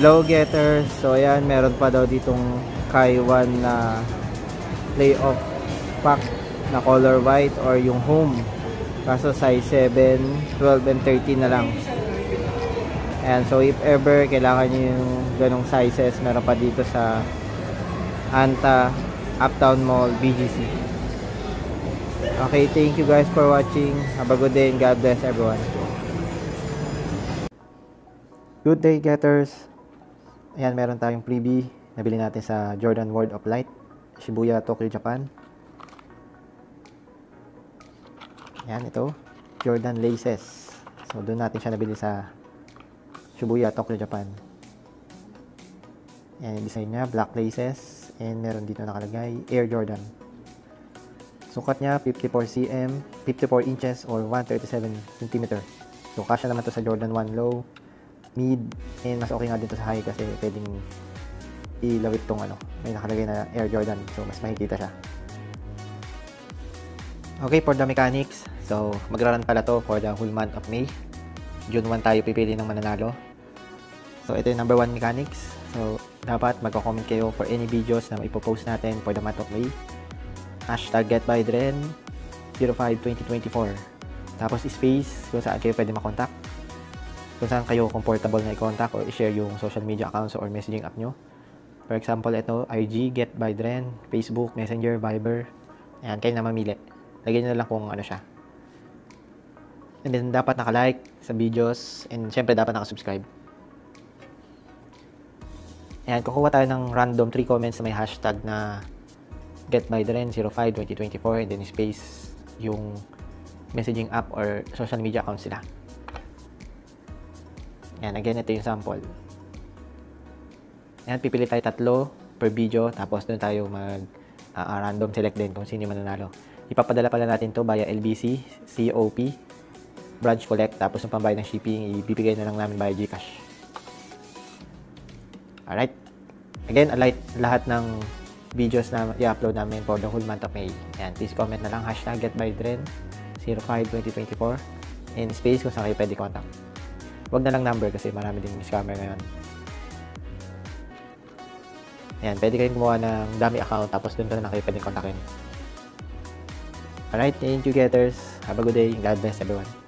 Hello getters. So ayan, meron pa daw ditong Kaiwan na playoff pack na color white or yung home. Kaso size 7, 12 and 13 na lang. And so if ever kailangan nyo yung ganong sizes, meron pa dito sa Anta Uptown Mall BGC. Okay, thank you guys for watching. Have a good day and God bless everyone. Good day getters. Ayan, meron tayong freebie. Nabili natin sa Jordan World of Light, Shibuya, Tokyo, Japan. Ayan, ito. Jordan Laces. So, doon natin siya nabili sa Shibuya, Tokyo, Japan. Ayan yung design niya, black laces. And meron dito nakalagay, Air Jordan. Sukat niya, 54 cm, 54 inches, or 137 cm. So, kasya naman to sa Jordan 1 low, mid, and mas okay nga dito sa high kasi pwedeng ilawit tong ano, may nakalagay na Air Jordan. So, mas makikita siya. Okay, for the mechanics. So, magraran pala to for the whole month of May. June 1 tayo pipili ng mananalo. So, ito yung number 1 mechanics. So, dapat magko-comment kayo for any videos na ipopost natin for the month of May. Hashtag GetByDren 052024. Tapos space kung saan kayo pwede makontakt. Kung saan kayo comfortable na i-contact or i-share yung social media accounts or messaging app nyo. For example, ito, IG, GetByDren, Facebook, Messenger, Viber. Ayan, kayo na mamili. Lagyan nyo na lang kung ano siya. And then, dapat naka-like sa videos. And syempre, dapat naka-subscribe. Ayan, kukuha tayo ng random 3 comments na may hashtag na getmydren052024 and then space yung messaging app or social media accounts sila. Ayan, again, ito yung sample. Ayan, pipili tayo tatlo per video tapos doon tayo mag uh, random select din kung sino mananalo. Ipapadala pala natin to via LBC, COP, branch collect tapos yung pambayad ng shipping ibibigay na lang namin via GCash. Alright. Again, alike lahat ng videos na i-upload namin for the whole month of May. Ayan, please comment na lang hashtag getbydren052024 in space kung saan kayo pwede contact. Huwag na lang number kasi marami din scammer ngayon. Ayan, pwede kayong gumawa ng dami account tapos doon na lang kayo pwede kontakin. Alright, thank you getters. Have a good day. God bless everyone.